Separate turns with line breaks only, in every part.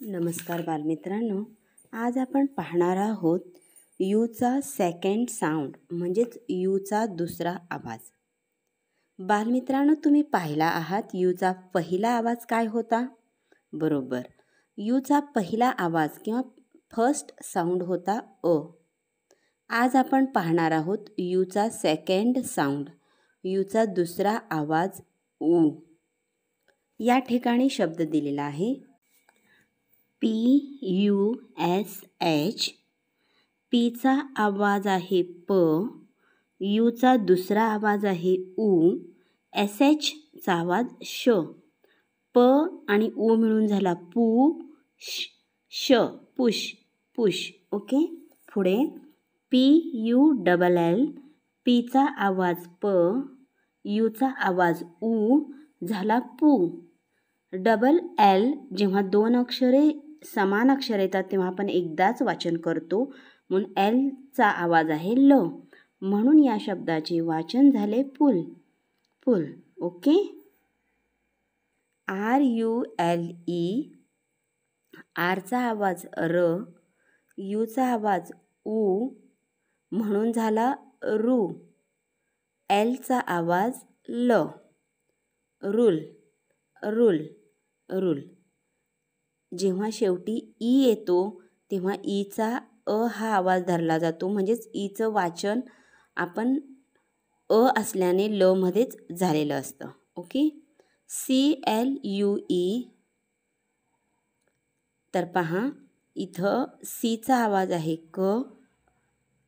नमस्कार बालमित्रांनो. आज आपण पाहणार आहोत यूचा सेकंड साऊंड म्हणजेच यूचा दुसरा आवाज. बालमित्रांनो तुम्ही पाहिला आहात यूचा पहिला आवाज काय होता? बरोबर. यूचा पहिला आवाज किंवा फर्स्ट साऊंड होता अ. आज आपण पाहणार आहोत यूचा सेकंड साऊंड यूचा दुसरा आवाज ऊ. या ठिकाणी शब्द दिलेला आहे पी यू एस एच पीचा आवाज आहे प. यूचा दुसरा आवाज आहे ऊ एस एचचा आवाज श. प आणि ऊ मिळून झाला पू श श पुश पुश. ओके? पुढे. पी यू डबल एल पीचा आवाज प. यूचा आवाज ऊ झाला पू. डबल एल जेव्हा दोन अक्षरे समान अक्षर येतात तेव्हा आपण एकदाच वाचन करतो. म्हणून एलचा आवाज आहे ल. म्हणून या शब्दाचे वाचन झाले pull. Pull. Okay? R U L E आरचा आवाज र. यूचा आवाज ऊ म्हणून झाला रू. एलचा आवाज ल. रुल. रुल. रुल. जेव्हा शेवटी ई येतो तेव्हा ईचा अ हा आवाज धरला जातो. म्हणजेच ईचं वाचन आपण अ असल्याने लमध्येच झालेलं असतं. Okay? C L U E. तर पहा इथं सीचा आवाज आहे क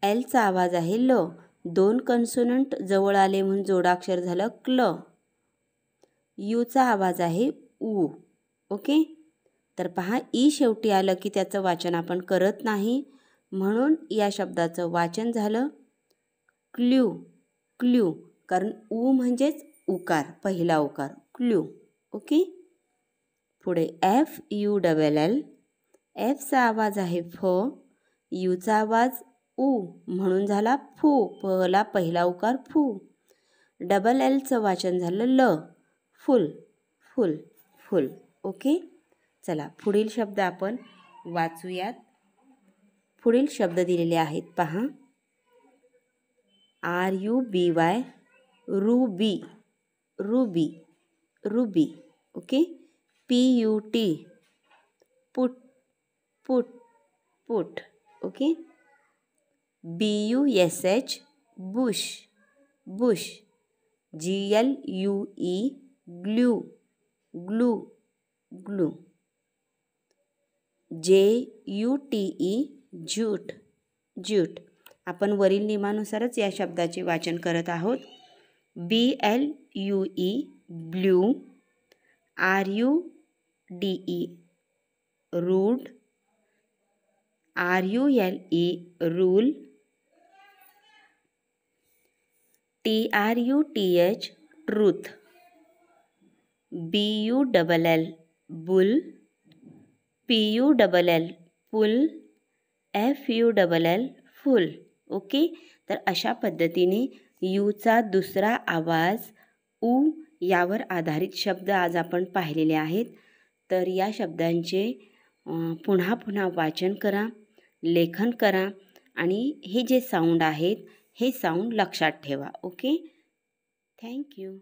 एलचा आवाज आहे ल. दोन कन्सोनंट जवळ आले म्हणून जोडाक्षर झालं क्ल. यूचा आवाज आहे ऊ ओके? तर पहा ई शेवटी आलं की त्याचं वाचन आपण करत नाही. म्हणून या शब्दाचं वाचन झालं क्ल्यू क्ल्यू कारण ऊ म्हणजेच उकार पहिला उकार क्ल्यू. ओके? पुढे एफ यू डबल एल. एफचा आवाज आहे फ यूचा आवाज ऊ म्हणून झाला फू पला पहिला उकार फू. डबल एलचं वाचन झालं ल फुल फुल फुल. ओके? चला पुढील शब्द आपण वाचूयात. पुढील शब्द दिलेले आहेत पहा. R U B Y ruby ruby ruby okay? P U T put put put okay? B U S H bush bush. G L U E glue glue glue. J U T E jute jute. आपण वरील नियमानुसारच या शब्दाचे वाचन करत आहोत. B L U E blue R U D E rude. R U L E rule. T R U T H truth. B U double L bull. P U double L pull F U double L full okay तर अशा पद्धतीने यूचा दुसरा आवाज ऊ यावर आधारित शब्द आज आपण पाहिलेले आहेत. तर या शब्दांचे पुन्हा पुन्हा वाचन करा लेखन करा आणि हे जे साऊंड आहेत हे साऊंड लक्षात ठेवा ओके थँक्यू